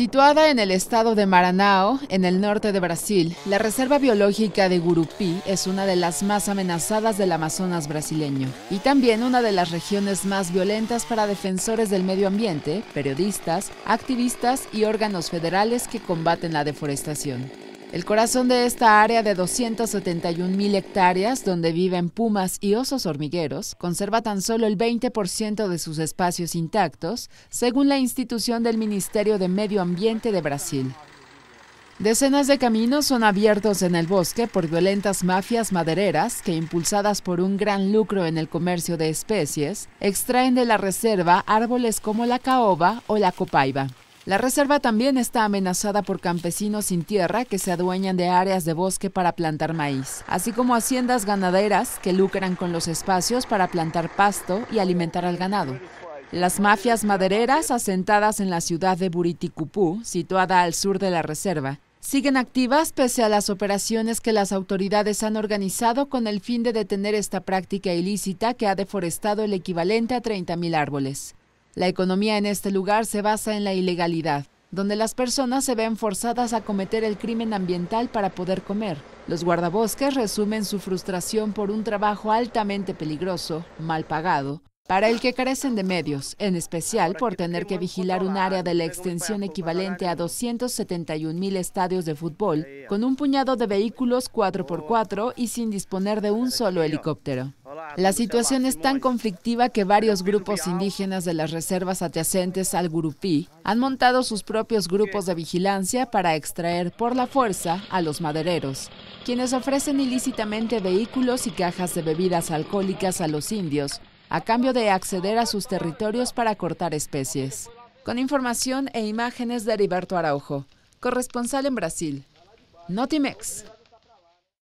Situada en el estado de Maranhão, en el norte de Brasil, la Reserva Biológica de Gurupí es una de las más amenazadas del Amazonas brasileño y también una de las regiones más violentas para defensores del medio ambiente, periodistas, activistas y órganos federales que combaten la deforestación. El corazón de esta área de 271 mil hectáreas, donde viven pumas y osos hormigueros, conserva tan solo el 20% de sus espacios intactos, según la institución del Ministerio de Medio Ambiente de Brasil. Decenas de caminos son abiertos en el bosque por violentas mafias madereras que, impulsadas por un gran lucro en el comercio de especies, extraen de la reserva árboles como la caoba o la copaiba. La reserva también está amenazada por campesinos sin tierra que se adueñan de áreas de bosque para plantar maíz, así como haciendas ganaderas que lucran con los espacios para plantar pasto y alimentar al ganado. Las mafias madereras asentadas en la ciudad de Buriticupú, situada al sur de la reserva, siguen activas pese a las operaciones que las autoridades han organizado con el fin de detener esta práctica ilícita que ha deforestado el equivalente a 30.000 árboles. La economía en este lugar se basa en la ilegalidad, donde las personas se ven forzadas a cometer el crimen ambiental para poder comer. Los guardabosques resumen su frustración por un trabajo altamente peligroso, mal pagado, para el que carecen de medios, en especial por tener que vigilar un área de la extensión equivalente a 271 mil estadios de fútbol, con un puñado de vehículos 4x4 y sin disponer de un solo helicóptero. La situación es tan conflictiva que varios grupos indígenas de las reservas adyacentes al Gurupí han montado sus propios grupos de vigilancia para extraer por la fuerza a los madereros, quienes ofrecen ilícitamente vehículos y cajas de bebidas alcohólicas a los indios a cambio de acceder a sus territorios para cortar especies. Con información e imágenes de Heriberto Araujo, corresponsal en Brasil. Notimex.